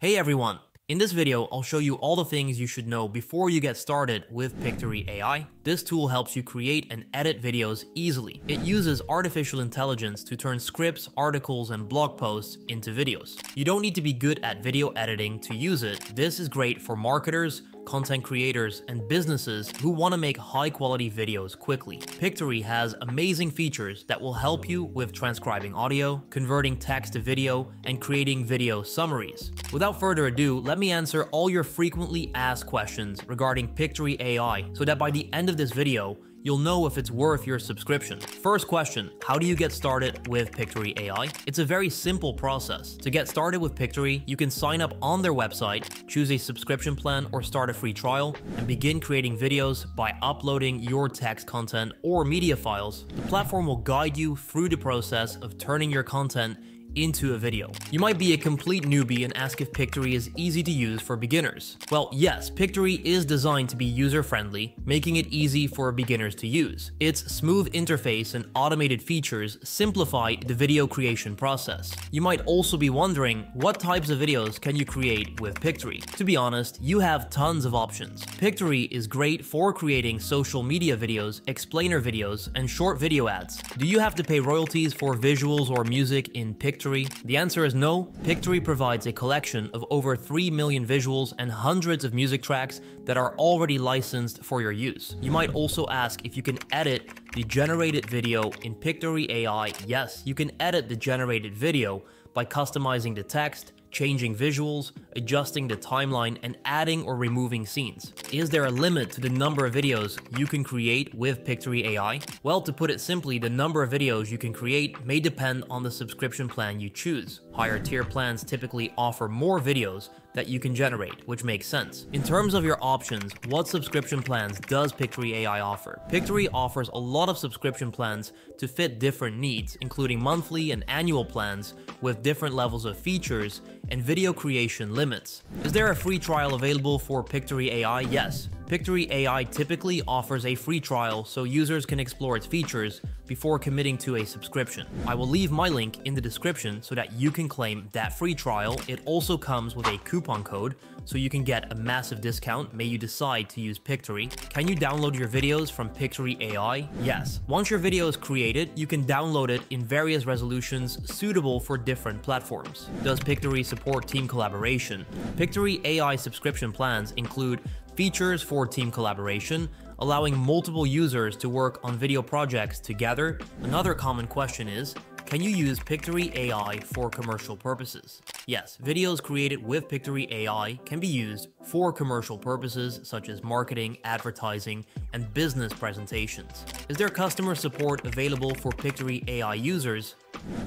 Hey everyone! In this video, I'll show you all the things you should know before you get started with Pictory AI. This tool helps you create and edit videos easily. It uses artificial intelligence to turn scripts, articles, and blog posts into videos. You don't need to be good at video editing to use it. This is great for marketers, content creators, and businesses who want to make high quality videos quickly. Pictory has amazing features that will help you with transcribing audio, converting text to video, and creating video summaries. Without further ado, let me answer all your frequently asked questions regarding Pictory AI so that by the end of this video, you'll know if it's worth your subscription. First question, how do you get started with Pictory AI? It's a very simple process. To get started with Pictory, you can sign up on their website, choose a subscription plan or start a free trial, and begin creating videos by uploading your text content or media files. The platform will guide you through the process of turning your content into a video. You might be a complete newbie and ask if Pictory is easy to use for beginners. Well, yes, Pictory is designed to be user-friendly, making it easy for beginners to use. Its smooth interface and automated features simplify the video creation process. You might also be wondering, what types of videos can you create with Pictory? To be honest, you have tons of options. Pictory is great for creating social media videos, explainer videos, and short video ads. Do you have to pay royalties for visuals or music in Pictory Pictory? The answer is no. Pictory provides a collection of over 3 million visuals and hundreds of music tracks that are already licensed for your use. You might also ask if you can edit the generated video in Pictory AI. Yes, you can edit the generated video by customizing the text, changing visuals, adjusting the timeline, and adding or removing scenes. Is there a limit to the number of videos you can create with Pictory AI? Well, to put it simply, the number of videos you can create may depend on the subscription plan you choose. Higher tier plans typically offer more videos that you can generate, which makes sense. In terms of your options, what subscription plans does Pictory AI offer? Pictory offers a lot of subscription plans to fit different needs, including monthly and annual plans with different levels of features and video creation limits. Is there a free trial available for Pictory AI? Yes. Pictory AI typically offers a free trial so users can explore its features before committing to a subscription. I will leave my link in the description so that you can claim that free trial. It also comes with a coupon code so you can get a massive discount may you decide to use Pictory. Can you download your videos from Pictory AI? Yes. Once your video is created, you can download it in various resolutions suitable for different platforms. Does Pictory support team collaboration? Pictory AI subscription plans include features for team collaboration, allowing multiple users to work on video projects together. Another common question is, can you use Pictory AI for commercial purposes? Yes, videos created with Pictory AI can be used for commercial purposes such as marketing, advertising, and business presentations. Is there customer support available for Pictory AI users?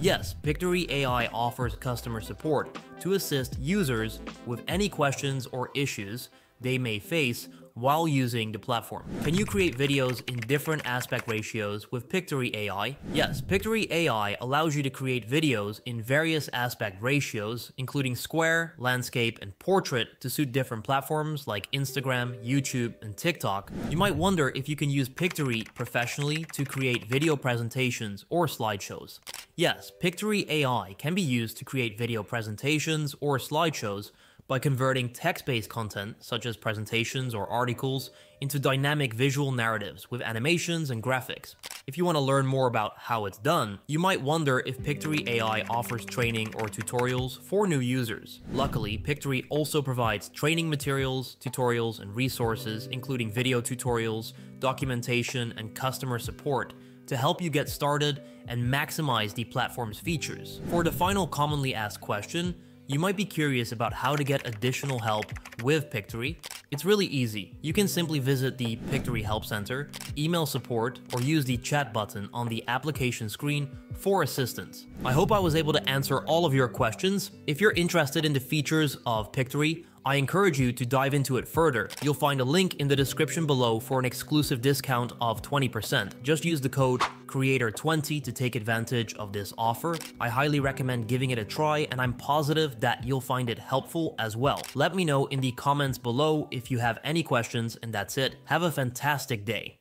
Yes, Pictory AI offers customer support to assist users with any questions or issues they may face while using the platform. Can you create videos in different aspect ratios with Pictory AI? Yes, Pictory AI allows you to create videos in various aspect ratios, including square, landscape, and portrait to suit different platforms like Instagram, YouTube, and TikTok. You might wonder if you can use Pictory professionally to create video presentations or slideshows. Yes, Pictory AI can be used to create video presentations or slideshows by converting text-based content, such as presentations or articles, into dynamic visual narratives with animations and graphics. If you want to learn more about how it's done, you might wonder if Pictory AI offers training or tutorials for new users. Luckily, Pictory also provides training materials, tutorials, and resources, including video tutorials, documentation, and customer support to help you get started and maximize the platform's features. For the final commonly asked question, you might be curious about how to get additional help with Pictory. It's really easy. You can simply visit the Pictory Help Center, email support, or use the chat button on the application screen for assistance. I hope I was able to answer all of your questions. If you're interested in the features of Pictory, I encourage you to dive into it further. You'll find a link in the description below for an exclusive discount of 20%. Just use the code CREATOR20 to take advantage of this offer. I highly recommend giving it a try and I'm positive that you'll find it helpful as well. Let me know in the comments below if you have any questions and that's it. Have a fantastic day.